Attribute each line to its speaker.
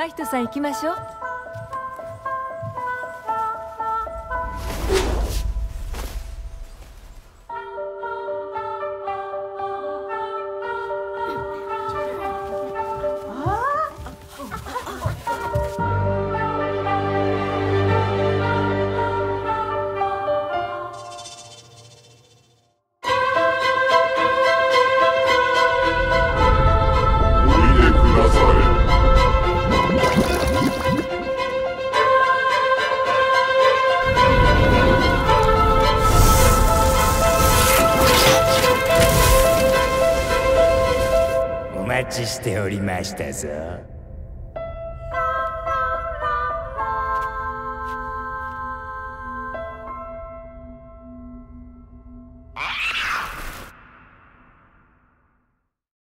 Speaker 1: 真人さん行きましょう。
Speaker 2: 待ちしておりましたぞ。